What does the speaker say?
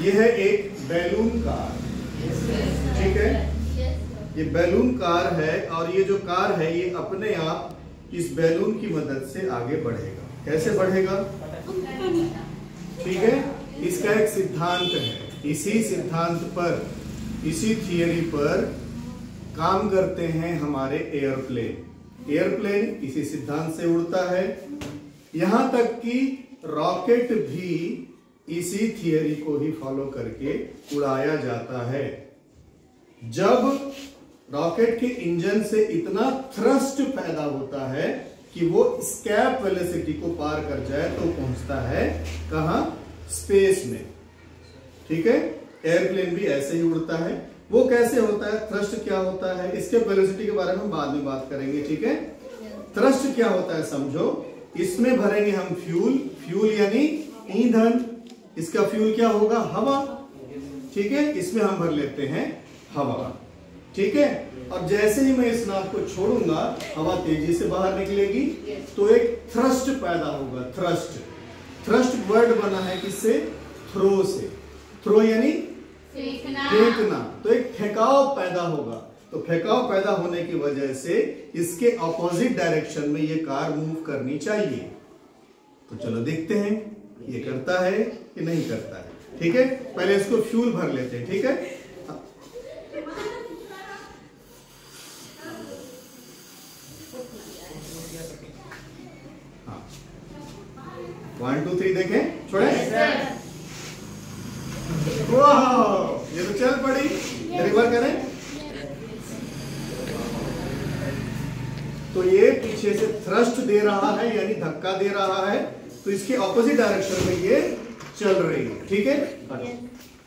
ये है एक बैलून कार। ठीक है? ये बैलून कार है और ये जो कार है, ये अपने आप इस बैलून की मदद से आगे बढ़ेगा। कैसे बढ़ेगा? ठीक है? इसका एक सिद्धांत है। इसी सिद्धांत पर, इसी थियरी पर काम करते हैं हमारे एयरप्लेन एयरप्लेन इसी सिद्धांत से उड़ता है। यहाँ तक कि रॉकेट भी इसी थियरी को ही फॉलो करके उड़ाया जाता है। जब रॉकेट के इंजन से इतना थ्रस्ट पैदा होता है कि वो स्कैप वेलोसिटी को पार कर जाए तो पहुँचता है कहा? स्पेस में। ठीक है? एयरप्लेन भी ऐसे ही उड़ता है। वो कैसे होता है? थ्रस्ट क्या होता है? इसके वेलोसिटी के बारे में हम बाद में बात करेंगे, ठीक है? थ्रस्ट क्या होता है समझो? इसमें भरेंगे हम फ्यूल फ्यूल यानी ईंधन। इसका फ्यूल क्या होगा? हवा। ठीक है? इसमें हम भर लेते हैं हवा। ठीक है? और जैसे ही मैं इस नाव को छोड़ूँगा हवा तेज़ी से बाहर निकलेगी तो एक थ्रस्ट पैदा होगा थ्रस्ट। थ्रस्ट वर्ड बना है किससे? थ्रो से। थ्रो यानी फेंकना। तो एक फेंकाव पैदा होगा। तो फेंकाव पैदा होने की वजह से इसके अपोजिट डायरेक्शन में ये कार मूव करनी चाहिए। तो चलो देखते हैं। ये करता है कि नहीं करता है? ठीक है? पहले इसको फ्यूल भर लेते हैं ठीक है? वन टू थ्री देखें। छोड़े? ये तो चल पड़ी। एक बार करें। तो ये पीछे से थ्रस्ट दे रहा है यानी धक्का दे रहा है। तो इसके ऑपोजिट डायरेक्शन में ये चल रही है। ठीक है?